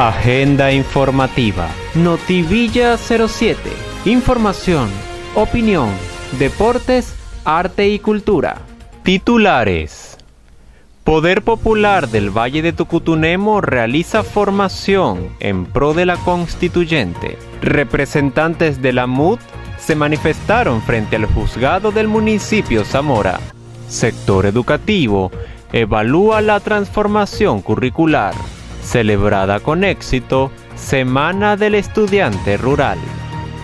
Agenda informativa. Notivilla 07. Información, opinión, deportes, arte y cultura. Titulares. Poder Popular del Valle de Tucutunemo realiza formación en pro de la constituyente. Representantes de la MUD se manifestaron frente al juzgado del municipio Zamora. Sector educativo evalúa la transformación curricular celebrada con éxito Semana del Estudiante Rural.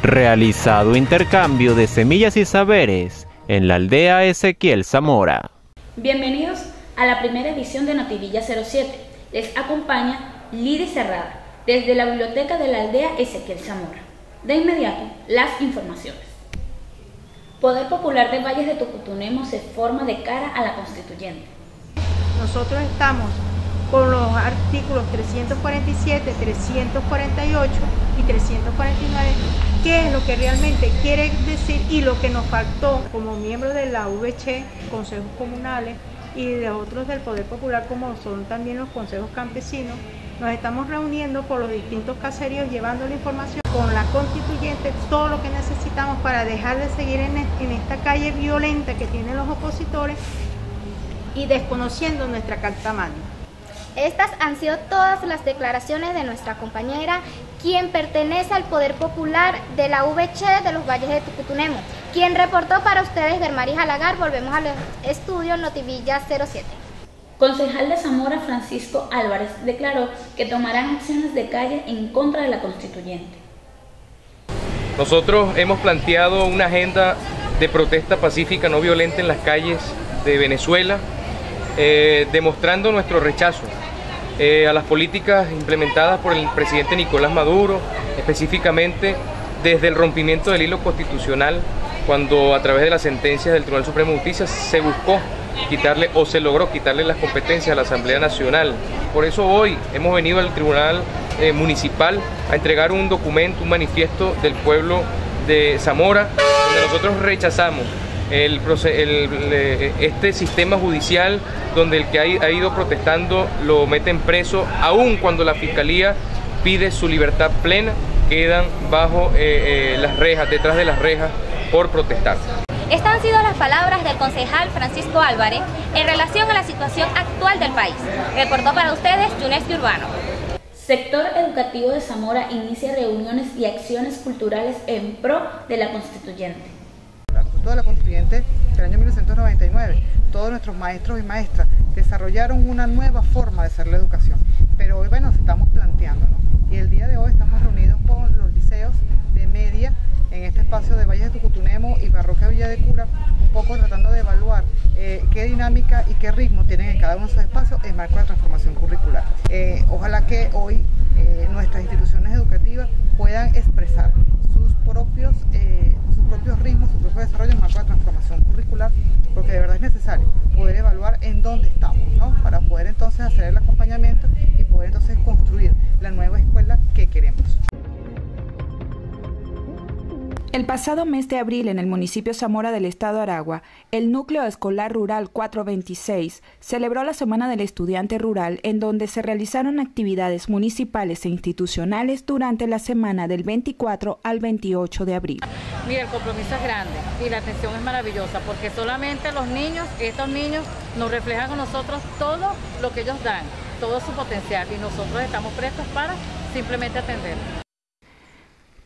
Realizado intercambio de semillas y saberes en la aldea Ezequiel Zamora. Bienvenidos a la primera edición de Notivilla 07. Les acompaña Lidy Cerrada desde la biblioteca de la aldea Ezequiel Zamora. De inmediato, las informaciones. Poder Popular de Valles de Tucutunemo se forma de cara a la constituyente. Nosotros estamos con los artículos 347, 348 y 349, qué es lo que realmente quiere decir y lo que nos faltó como miembros de la VC, consejos comunales y de otros del Poder Popular como son también los consejos campesinos. Nos estamos reuniendo por los distintos caseríos llevando la información con la constituyente, todo lo que necesitamos para dejar de seguir en, esta calle violenta que tienen los opositores y desconociendo nuestra carta magna. Estas han sido todas las declaraciones de nuestra compañera, quien pertenece al Poder Popular de la VC de los Valles de Tucutunemo, quien reportó para ustedes Bermari Jalagar. Volvemos al estudio Notivilla 07. Concejal de Zamora Francisco Álvarez declaró que tomarán acciones de calle en contra de la constituyente. Nosotros hemos planteado una agenda de protesta pacífica no violenta en las calles de Venezuela, eh, demostrando nuestro rechazo eh, a las políticas implementadas por el presidente Nicolás Maduro, específicamente desde el rompimiento del hilo constitucional, cuando a través de las sentencias del Tribunal Supremo de Justicia se buscó quitarle o se logró quitarle las competencias a la Asamblea Nacional. Por eso hoy hemos venido al Tribunal eh, Municipal a entregar un documento, un manifiesto del pueblo de Zamora, donde nosotros rechazamos el, este sistema judicial donde el que ha, ido protestando lo meten preso, aun cuando la fiscalía pide su libertad plena, quedan bajo eh, eh, las rejas, detrás de las rejas, por protestar. Estas han sido las palabras del concejal Francisco Álvarez en relación a la situación actual del país. Reportó para ustedes Yuneski Urbano. Sector Educativo de Zamora inicia reuniones y acciones culturales en pro de la constituyente de la Constituyente del año 1999, todos nuestros maestros y maestras desarrollaron una nueva forma de hacer la educación. Pero hoy bueno, estamos planteando, Y el día de hoy estamos reunidos con los liceos de media en este espacio de Valles de Tucutunemo y Parroquia Villa de Cura, un poco tratando de evaluar eh, qué dinámica y qué ritmo tienen en cada uno de esos espacios en marco de transformación curricular. Eh, ojalá que hoy eh, nuestras instituciones educativas puedan expresar sus propios propios ritmos, su propio desarrollo en marco de transformación curricular, porque de verdad es necesario poder evaluar en dónde estamos, ¿no? Para poder entonces hacer El pasado mes de abril en el municipio Zamora del estado Aragua, el Núcleo Escolar Rural 426 celebró la Semana del Estudiante Rural en donde se realizaron actividades municipales e institucionales durante la semana del 24 al 28 de abril. Mira, el compromiso es grande y la atención es maravillosa porque solamente los niños, estos niños nos reflejan a nosotros todo lo que ellos dan, todo su potencial y nosotros estamos prestos para simplemente atender.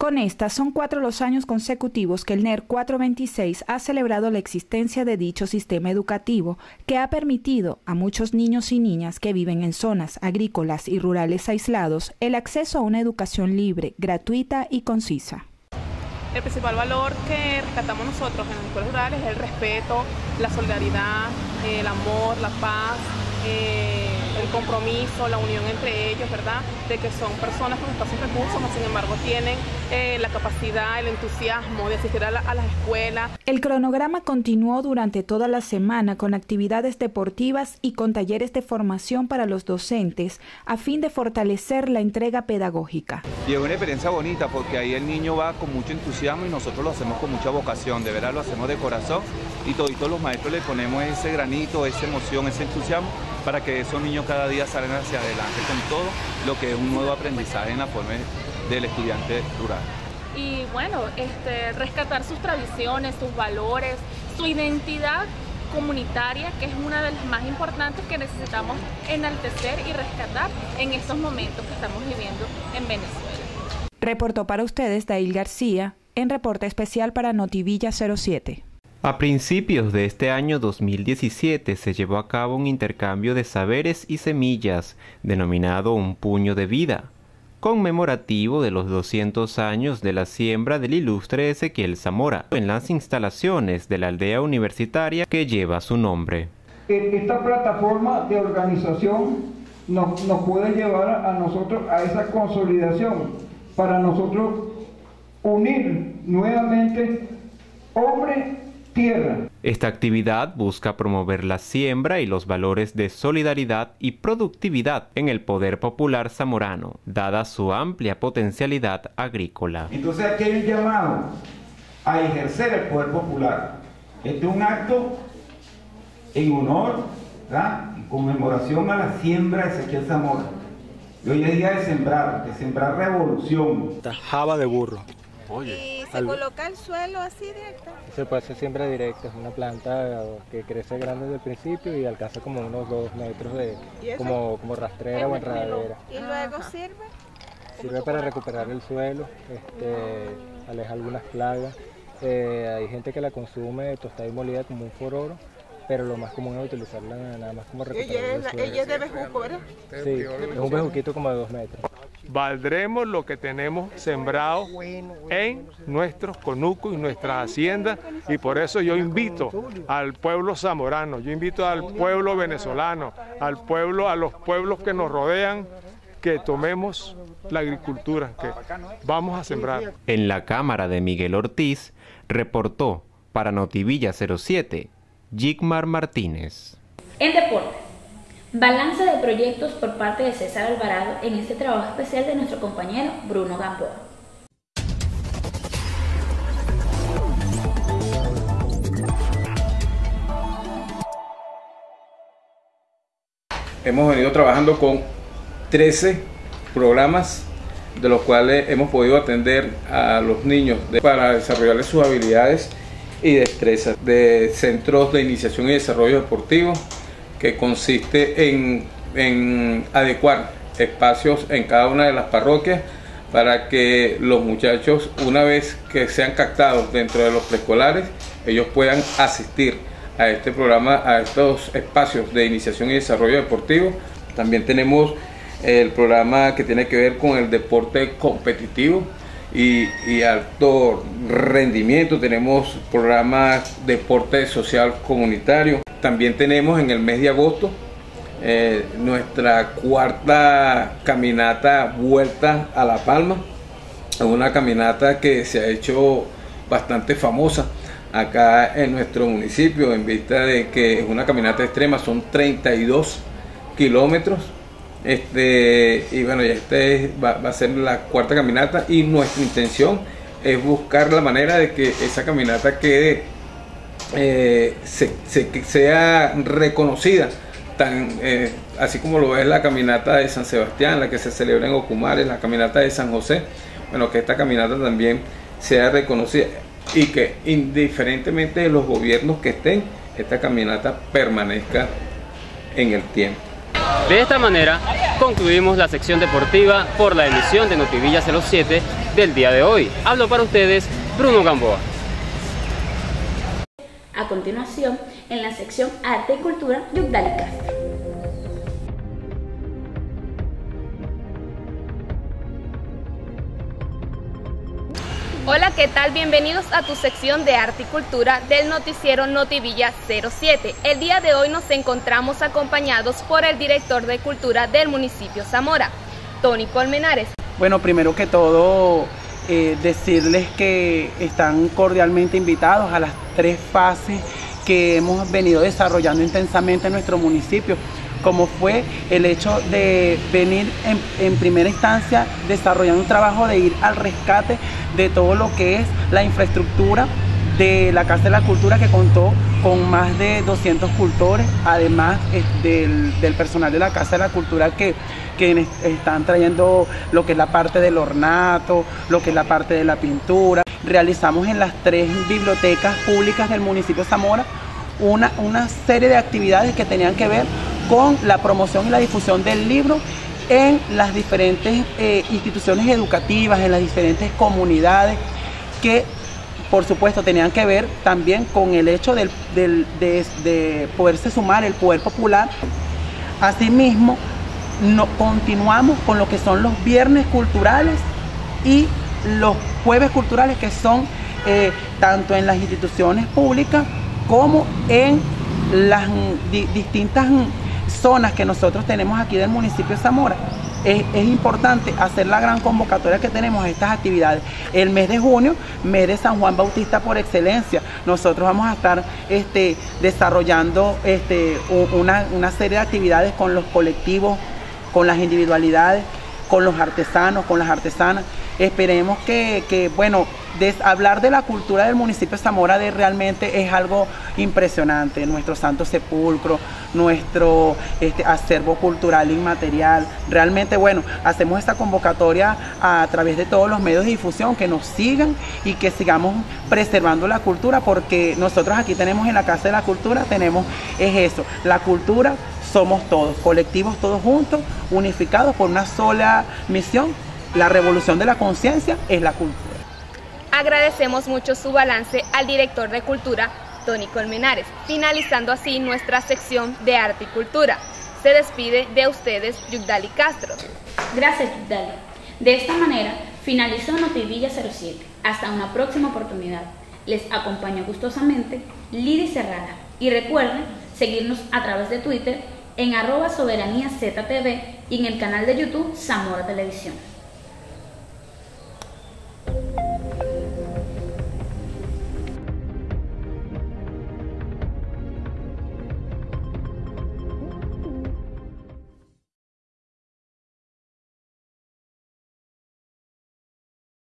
Con estas, son cuatro los años consecutivos que el NER 426 ha celebrado la existencia de dicho sistema educativo que ha permitido a muchos niños y niñas que viven en zonas agrícolas y rurales aislados el acceso a una educación libre, gratuita y concisa. El principal valor que rescatamos nosotros en las escuelas rurales es el respeto, la solidaridad, el amor, la paz, eh, compromiso, la unión entre ellos, ¿verdad? De que son personas con escasos recursos, mas sin embargo tienen eh, la capacidad, el entusiasmo de asistir a, las escuelas. El cronograma continuó durante toda la semana con actividades deportivas y con talleres de formación para los docentes a fin de fortalecer la entrega pedagógica. Y es una experiencia bonita porque ahí el niño va con mucho entusiasmo y nosotros lo hacemos con mucha vocación, de verdad lo hacemos de corazón y todos los maestros le ponemos ese granito, esa emoción, ese entusiasmo para que esos niños cada día salgan hacia adelante con todo lo que es un nuevo aprendizaje en la forma del estudiante rural. Y bueno, este, rescatar sus tradiciones, sus valores, su identidad comunitaria, que es una de las más importantes que necesitamos enaltecer y rescatar en estos momentos que estamos viviendo en Venezuela. Reportó para ustedes Dail García en reporte especial para Notivilla 07. A principios de este año 2017 se llevó a cabo un intercambio de saberes y semillas denominado Un puño de vida, conmemorativo de los 200 años de la siembra del ilustre Ezequiel Zamora en las instalaciones de la aldea universitaria que lleva su nombre. Esta plataforma de organización nos, puede llevar a nosotros a esa consolidación para nosotros unir nuevamente hombre tierra. Esta actividad busca promover la siembra y los valores de solidaridad y productividad en el poder popular zamorano, dada su amplia potencialidad agrícola. Entonces aquí hay un llamado a ejercer el poder popular. Este es un acto en honor y conmemoración a la siembra de Ezequiel Zamora. Y hoy es día de sembrar, de sembrar revolución. Java de burro. ¿Y se coloca el suelo así directo? Se puede hacer siembra directa, es una planta que crece grande desde el principio y alcanza como unos dos metros de como, como rastrera o enredadera. ¿Y luego sirve? Sirve para recuperar el suelo, este, aleja algunas plagas. Eh, hay gente que la consume tostada y molida como un fororo pero lo más común es utilizarla nada más como recuperar ella, es, ella es de bejuco, ¿verdad? Sí, es un bejuquito como de dos metros. Valdremos lo que tenemos sembrado en nuestros conucos y nuestras haciendas y por eso yo invito al pueblo zamorano, yo invito al pueblo venezolano, al pueblo, a los pueblos que nos rodean, que tomemos la agricultura, que vamos a sembrar. En la cámara de Miguel Ortiz reportó para Notivilla 07 Jigmar Martínez. En deporte, balance de proyectos por parte de César Alvarado en este trabajo especial de nuestro compañero Bruno Gamboa. Hemos venido trabajando con 13 programas de los cuales hemos podido atender a los niños para desarrollarles sus habilidades y destrezas de centros de iniciación y desarrollo deportivo que consiste en, en adecuar espacios en cada una de las parroquias para que los muchachos una vez que sean captados dentro de los preescolares ellos puedan asistir a este programa, a estos espacios de iniciación y desarrollo deportivo. También tenemos el programa que tiene que ver con el deporte competitivo, y, alto rendimiento. Tenemos programas deporte social comunitario. También tenemos en el mes de agosto eh, nuestra cuarta caminata vuelta a La Palma. Una caminata que se ha hecho bastante famosa acá en nuestro municipio en vista de que es una caminata extrema, son 32 kilómetros este, y bueno, ya este va, a ser la cuarta caminata y nuestra intención es buscar la manera de que esa caminata quede, eh, se, sea reconocida, tan, eh, así como lo es la caminata de San Sebastián, la que se celebra en Ocumares, la caminata de San José, bueno, que esta caminata también sea reconocida y que indiferentemente de los gobiernos que estén, esta caminata permanezca en el tiempo. De esta manera, concluimos la sección deportiva por la emisión de Notivilla 07 del día de hoy. Hablo para ustedes Bruno Gamboa. A continuación, en la sección Arte y Cultura, Yugdali Castro. Hola, ¿qué tal? Bienvenidos a tu sección de arte y cultura del noticiero Notivilla 07. El día de hoy nos encontramos acompañados por el director de cultura del municipio Zamora, Tony Colmenares. Bueno, primero que todo, eh, decirles que están cordialmente invitados a las tres fases que hemos venido desarrollando intensamente en nuestro municipio como fue el hecho de venir en, primera instancia desarrollando un trabajo de ir al rescate de todo lo que es la infraestructura de la Casa de la Cultura que contó con más de 200 cultores, además del, personal de la Casa de la Cultura que, que están trayendo lo que es la parte del ornato, lo que es la parte de la pintura. Realizamos en las tres bibliotecas públicas del municipio de Zamora una, una serie de actividades que tenían que ver con la promoción y la difusión del libro en las diferentes eh, instituciones educativas, en las diferentes comunidades que por supuesto tenían que ver también con el hecho de, poderse sumar el poder popular. Asimismo, continuamos con lo que son los viernes culturales y los jueves culturales que son eh, tanto en las instituciones públicas como en las distintas zonas que nosotros tenemos aquí del municipio de Zamora. Es, importante hacer la gran convocatoria que tenemos a estas actividades. El mes de junio, mes de San Juan Bautista por excelencia, nosotros vamos a estar este, desarrollando este, una, una serie de actividades con los colectivos, con las individualidades, con los artesanos, con las artesanas. Esperemos que, bueno, hablar de la cultura del municipio de Zamora de realmente es algo impresionante. Nuestro Santo Sepulcro, nuestro este, acervo cultural inmaterial. Realmente, bueno, hacemos esta convocatoria a través de todos los medios de difusión, que nos sigan y que sigamos preservando la cultura, porque nosotros aquí tenemos en la Casa de la Cultura, tenemos, es eso, la cultura somos todos, colectivos todos juntos, unificados por una sola misión, la revolución de la conciencia es la cultura. Agradecemos mucho su balance al director de Cultura, Tony Colmenares, finalizando así nuestra sección de Arte y Cultura. Se despide de ustedes Yugdali Castro. Gracias, Yugdali. De esta manera, finalizó Notivilla 07. Hasta una próxima oportunidad. Les acompaño gustosamente Lidi Serrada. Y recuerden seguirnos a través de Twitter en arroba soberanía ZTV y en el canal de YouTube Zamora Televisión.